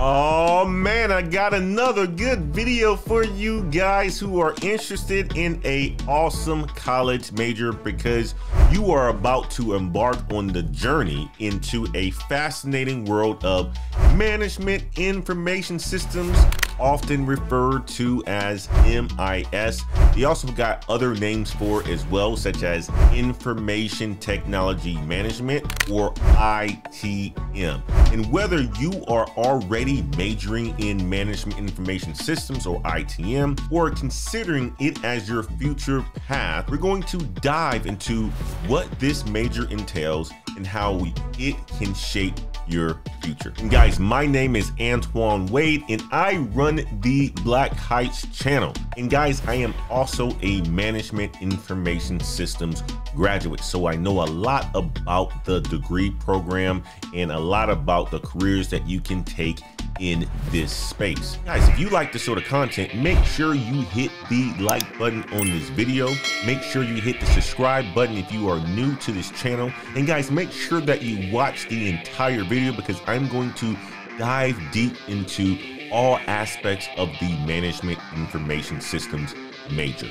Oh man, I got another good video for you guys who are interested in a awesome college major because you are about to embark on the journey into a fascinating world of management information systems often referred to as MIS. They also got other names for as well, such as Information Technology Management or ITM. And whether you are already majoring in Management Information Systems or ITM or considering it as your future path, we're going to dive into what this major entails and how it can shape your future. And guys, my name is Antoine Wade and I run the Black Heights channel. And guys, I am also a management information systems graduate. So I know a lot about the degree program and a lot about the careers that you can take in this space. Guys, if you like this sort of content, make sure you hit the like button on this video. Make sure you hit the subscribe button if you are new to this channel. And guys, make sure that you watch the entire video because I'm going to dive deep into all aspects of the management information systems major.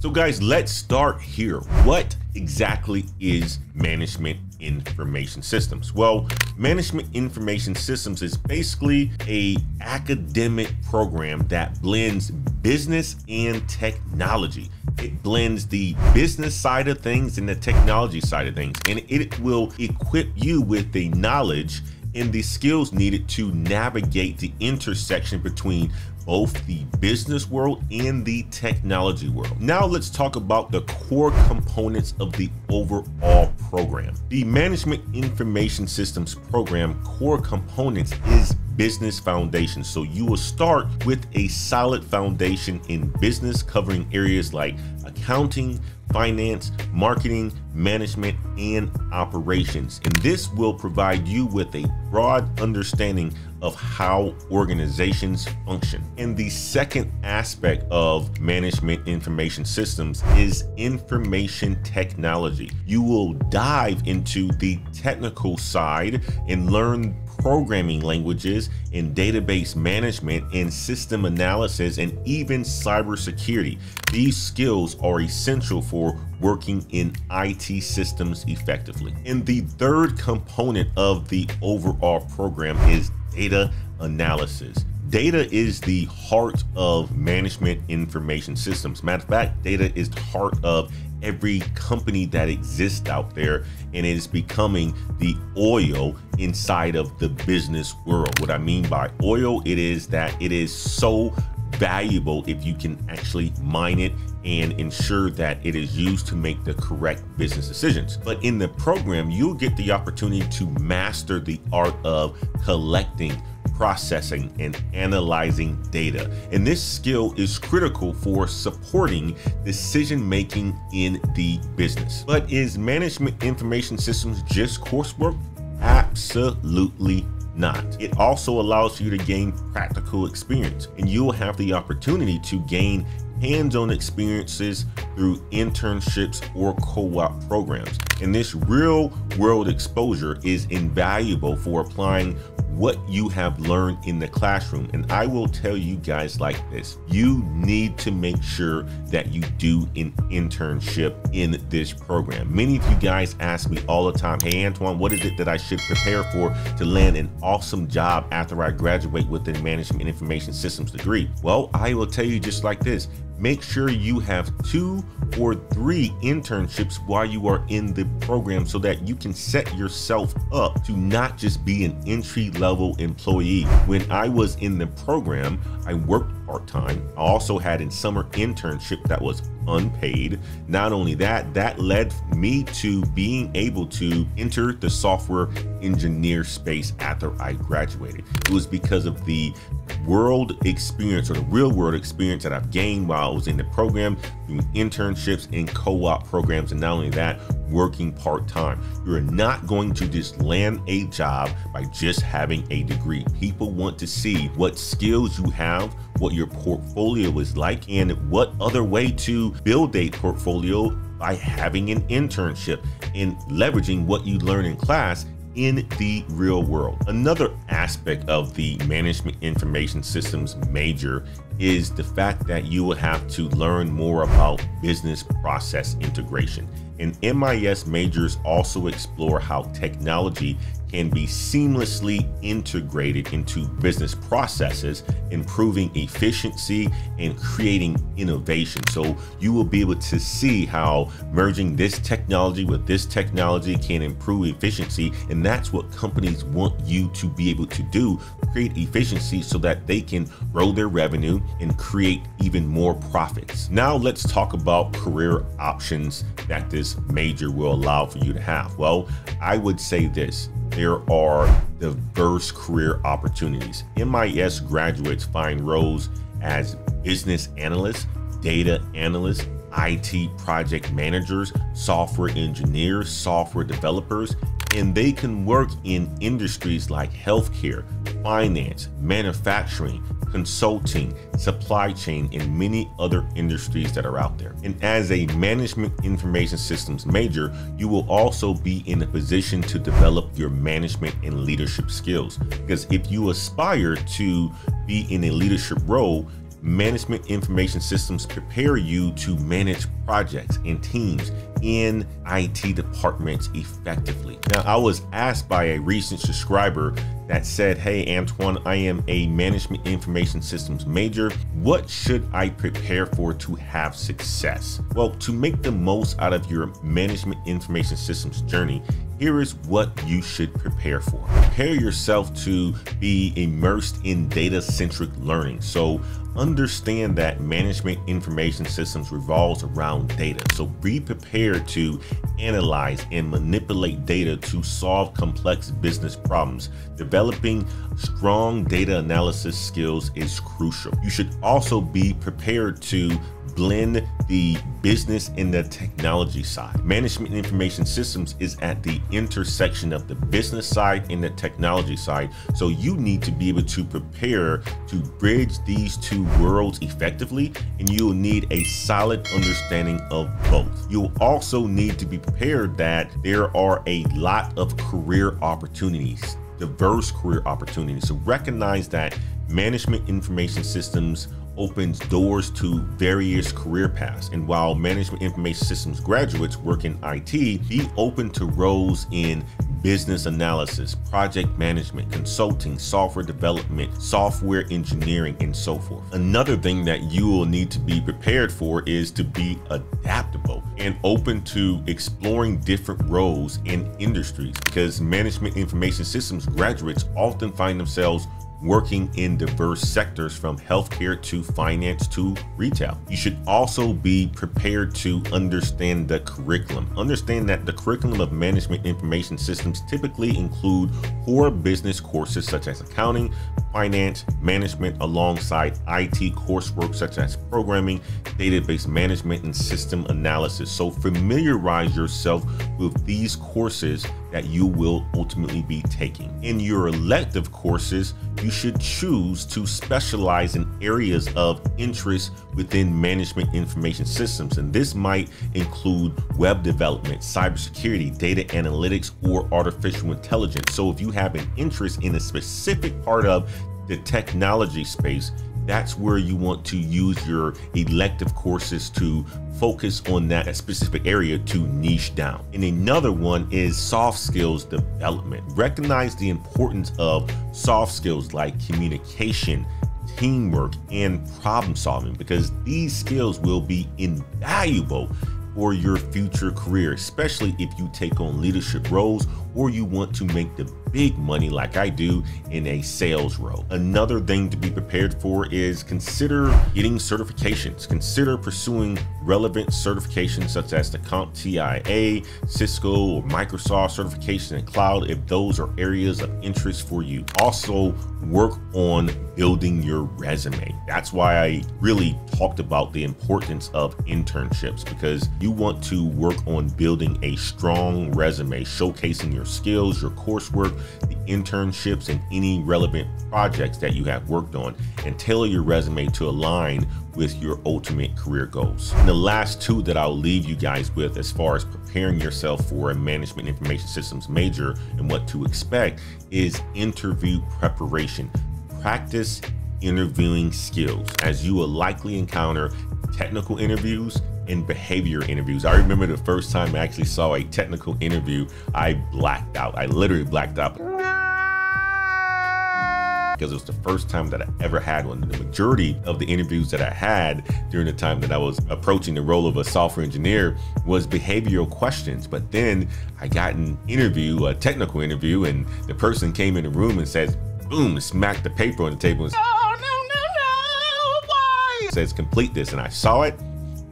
So guys, let's start here. What exactly is management information systems? Well, management information systems is basically a academic program that blends business and technology. It blends the business side of things and the technology side of things, and it will equip you with the knowledge and the skills needed to navigate the intersection between both the business world and the technology world. Now let's talk about the core components of the overall program. The Management Information Systems program core components is business foundation. So you will start with a solid foundation in business covering areas like accounting, finance, marketing, management, and operations. And this will provide you with a broad understanding of how organizations function. And the second aspect of management information systems is information technology. You will dive into the technical side and learn programming languages in database management and system analysis and even cybersecurity. These skills are essential for working in IT systems effectively. And the third component of the overall program is data analysis. Data is the heart of management information systems. Matter of fact, data is the heart of every company that exists out there and it is becoming the oil inside of the business world. What I mean by oil, it is that it is so valuable if you can actually mine it and ensure that it is used to make the correct business decisions. But in the program, you'll get the opportunity to master the art of collecting processing and analyzing data. And this skill is critical for supporting decision making in the business. But is management information systems just coursework? Absolutely not. It also allows you to gain practical experience and you'll have the opportunity to gain hands-on experiences through internships or co-op programs. And this real world exposure is invaluable for applying what you have learned in the classroom. And I will tell you guys like this, you need to make sure that you do an internship in this program. Many of you guys ask me all the time, hey Antoine, what is it that I should prepare for to land an awesome job after I graduate with a management information systems degree? Well, I will tell you just like this, make sure you have two or three internships while you are in the program so that you can set yourself up to not just be an entry level employee. When I was in the program, I worked part-time. I also had a summer internship that was unpaid. Not only that, that led me to being able to enter the software engineer space after I graduated. It was because of the world experience or the real world experience that I've gained while I was in the program, doing internships and co-op programs. And not only that, working part-time. You're not going to just land a job by just having a degree. People want to see what skills you have, what your portfolio is like, and what other way to build a portfolio by having an internship and leveraging what you learn in class in the real world. Another aspect of the management information systems major is the fact that you will have to learn more about business process integration. And MIS majors also explore how technology can be seamlessly integrated into business processes, improving efficiency and creating innovation. So you will be able to see how merging this technology with this technology can improve efficiency. And that's what companies want you to be able to do, create efficiency so that they can grow their revenue and create even more profits. Now let's talk about career options that this major will allow for you to have. Well, I would say this, there are diverse career opportunities. MIS graduates find roles as business analysts, data analysts, IT project managers, software engineers, software developers, and they can work in industries like healthcare, finance, manufacturing, consulting, supply chain, and many other industries that are out there. And as a management information systems major, you will also be in a position to develop your management and leadership skills. Because if you aspire to be in a leadership role, management information systems prepare you to manage projects and teams in IT departments effectively. Now, I was asked by a recent subscriber that said, Hey, Antoine, I am a management information systems major. What should I prepare for to have success? Well, to make the most out of your management information systems journey, here is what you should prepare for. Prepare yourself to be immersed in data centric learning. So understand that management information systems revolves around data. So be prepared to analyze and manipulate data to solve complex business problems. Developing strong data analysis skills is crucial. You should also be prepared to blend the business and the technology side. Management information systems is at the intersection of the business side and the technology side. So you need to be able to prepare to bridge these two worlds effectively, and you'll need a solid understanding of both. You'll also need to be prepared that there are a lot of career opportunities diverse career opportunities. So recognize that management information systems opens doors to various career paths. And while management information systems graduates work in IT, be open to roles in business analysis, project management, consulting, software development, software engineering, and so forth. Another thing that you will need to be prepared for is to be adaptable and open to exploring different roles in industries because management information systems graduates often find themselves working in diverse sectors from healthcare to finance to retail. You should also be prepared to understand the curriculum. Understand that the curriculum of management information systems typically include core business courses such as accounting, finance, management alongside IT coursework such as programming, database management, and system analysis. So familiarize yourself with these courses that you will ultimately be taking. In your elective courses, you should choose to specialize in areas of interest within management information systems. And this might include web development, cybersecurity, data analytics, or artificial intelligence. So if you have an interest in a specific part of the technology space, that's where you want to use your elective courses to focus on that specific area to niche down. And another one is soft skills development. Recognize the importance of soft skills like communication, teamwork, and problem solving because these skills will be invaluable for your future career, especially if you take on leadership roles or you want to make the big money like I do in a sales role. Another thing to be prepared for is consider getting certifications. Consider pursuing relevant certifications such as the CompTIA, Cisco, or Microsoft certification in cloud if those are areas of interest for you. Also, work on building your resume. That's why I really talked about the importance of internships because you want to work on building a strong resume, showcasing your skills, your coursework, the internships, and any relevant projects that you have worked on and tailor your resume to align with your ultimate career goals. And the last two that I'll leave you guys with as far as preparing yourself for a management information systems major and what to expect is interview preparation. Practice interviewing skills as you will likely encounter technical interviews and behavior interviews. I remember the first time I actually saw a technical interview, I blacked out. I literally blacked out because it was the first time that I ever had one. The majority of the interviews that I had during the time that I was approaching the role of a software engineer was behavioral questions. But then I got an interview, a technical interview, and the person came in the room and says, boom, smacked the paper on the table and said, oh, no, no, no, why? Says, complete this. And I saw it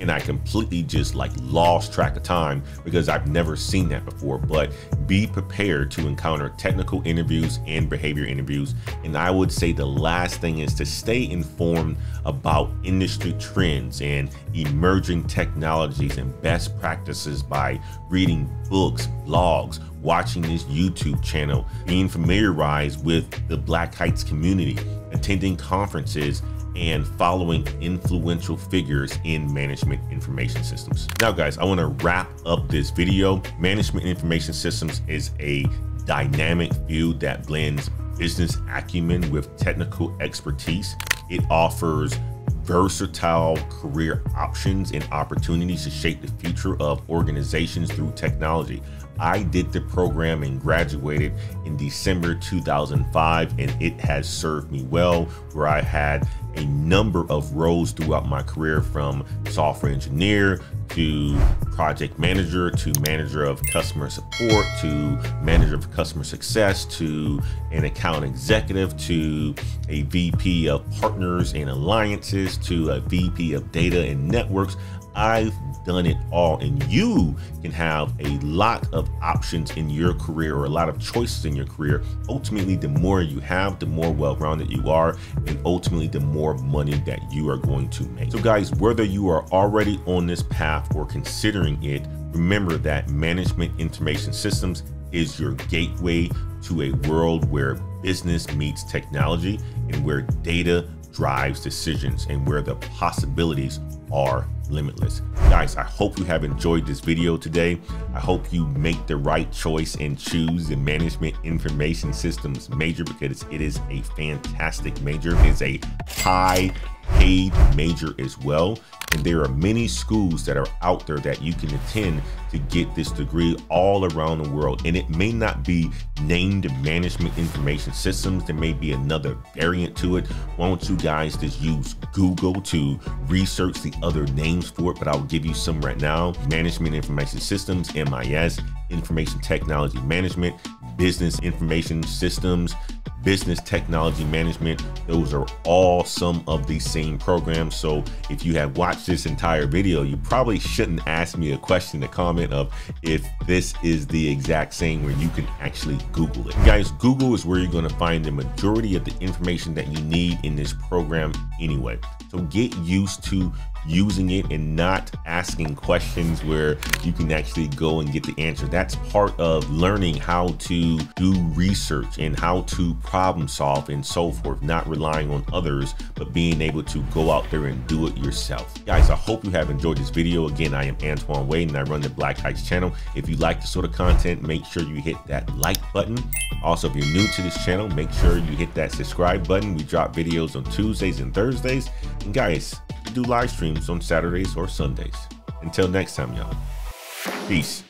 and I completely just like lost track of time because I've never seen that before. But be prepared to encounter technical interviews and behavior interviews. And I would say the last thing is to stay informed about industry trends and emerging technologies and best practices by reading books, blogs, watching this YouTube channel, being familiarized with the Black Heights community, attending conferences, and following influential figures in management information systems. Now guys, I wanna wrap up this video. Management information systems is a dynamic field that blends business acumen with technical expertise. It offers versatile career options and opportunities to shape the future of organizations through technology. I did the program and graduated in December 2005, and it has served me well, where I had a number of roles throughout my career from software engineer to project manager to manager of customer support to manager of customer success to an account executive to a VP of partners and alliances to a VP of data and networks. I've done it all and you can have a lot of options in your career or a lot of choices in your career. Ultimately the more you have the more well-rounded you are and ultimately the more money that you are going to make. So guys whether you are already on this path or considering it remember that management information systems is your gateway to a world where business meets technology and where data drives decisions and where the possibilities are limitless. Guys, I hope you have enjoyed this video today. I hope you make the right choice and choose the management information systems major because it is a fantastic major. It is a high paid major as well. And there are many schools that are out there that you can attend to get this degree all around the world. And it may not be named management information systems. There may be another variant to it. Why don't you guys just use Google to research the other names for it? But I'll give you some right now. Management information systems, MIS, information technology management, business information systems, business technology management. Those are all some of the same programs. So if you have watched this entire video, you probably shouldn't ask me a question to comment of if this is the exact same where you can actually Google it. Guys, Google is where you're gonna find the majority of the information that you need in this program anyway. So get used to using it and not asking questions where you can actually go and get the answer. That's part of learning how to do research and how to problem solve and so forth, not relying on others, but being able to go out there and do it yourself. Guys, I hope you have enjoyed this video. Again, I am Antoine Wade and I run the Black Heights channel. If you like this sort of content, make sure you hit that like button. Also, if you're new to this channel, make sure you hit that subscribe button. We drop videos on Tuesdays and Thursdays. And guys, we do live streams on Saturdays or Sundays. Until next time, y'all. Peace.